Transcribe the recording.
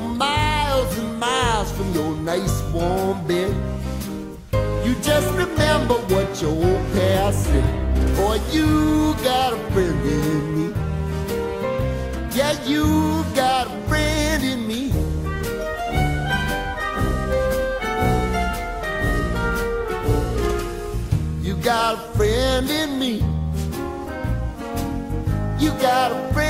miles and miles from your nice warm bed, you just remember what your old past said. Boy, you got a friend in me. Yeah, you got a friend in me. You got a friend in me. You got a friend